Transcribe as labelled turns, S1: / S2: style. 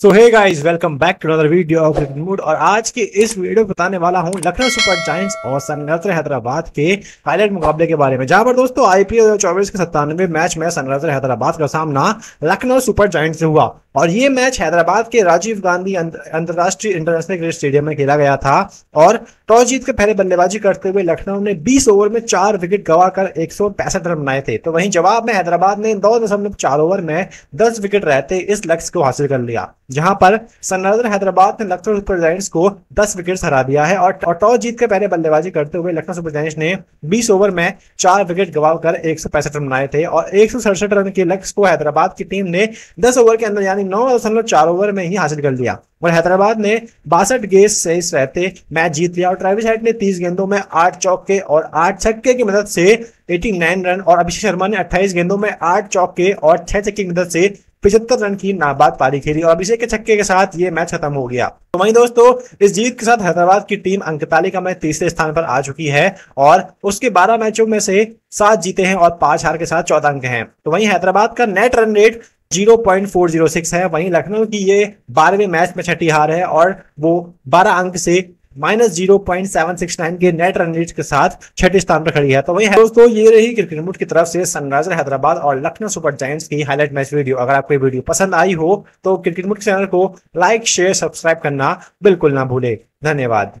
S1: So hey guys welcome back to another video of mood और आज के इस वीडियो बताने वाला हूँ लखनऊ सुपर जायंट्स और सनराइजर हैदराबाद के हाईलाइट मुकाबले के बारे में। जहाँ पर दोस्तों आईपीएल चौबीस के सत्तानवे मैच में सनराइजर हैदराबाद का सामना लखनऊ सुपर जायंट्स से हुआ। और ये मैच हैदराबाद के राजीव गांधी अंतरराष्ट्रीय इंटरनेशनल क्रिकेट स्टेडियम में खेला गया था। और टॉस जीत के पहले बल्लेबाजी करते हुए लखनऊ ने 20 ओवर में चार विकेट गवाकर एक रन बनाए थे। तो वहीं जवाब में हैदराबाद ने दो दशमलव चार ओवर में 10 विकेट रहते इस लक्ष्य को हासिल कर लिया। जहाँ पर सनराइजर हैदराबाद ने लखनऊ सुपर जायंट्स को 10 विकेट हरा दिया है और टॉस जीत के पहले बल्लेबाजी करते हुए लखनऊ सुपर जायंट्स ने 20 ओवर में चार विकेट गवाकर एक रन बनाए थे। और एक सौ सड़सठ रन के लक्ष्य को हैदराबाद की टीम ने 10 ओवर के अंदर यानी नौ दशमलव चार ओवर में ही हासिल कर लिया। और हैदराबाद ने बासठ गेंद से इस रहते मैच जीत लिया और ट्रेविस हेड ने 30 गेंदों में आठ चौके और आठ छक्के की मदद से 89 रन और अभिषेक शर्मा ने 28 गेंदों में आठ चौके और छह छक्के की मदद से पिछहत्तर रन की नाबाद पारी खेली और अभिषेक के छक्के के साथ ये मैच खत्म हो गया। तो वहीं दोस्तों, इस जीत के साथ हैदराबाद की टीम अंक तालिका में तीसरे स्थान पर आ चुकी है और उसके 12 मैचों में से सात जीते हैं और पाँच हार के साथ चौदह अंक हैं। तो वहीं हैदराबाद का नेट रन रेट 0.406 है। वहीं लखनऊ की ये बारहवें मैच में छठी हार है और वो 12 अंक से minus zero point seven six nine के नेट रन रेट के साथ छठे स्थान पर खड़ी है। तो वही है दोस्तों, ये रही क्रिकेट मुट की तरफ़ से सनराइजर हैदराबाद और लखनऊ सुपर जायंट्स की हाईलाइट मैच वीडियो। अगर आपको वीडियो पसंद आई हो तो क्रिकेट मुट चैनल को लाइक, शेयर, सब्सक्राइब करना बिल्कुल ना भूले। धन्यवाद।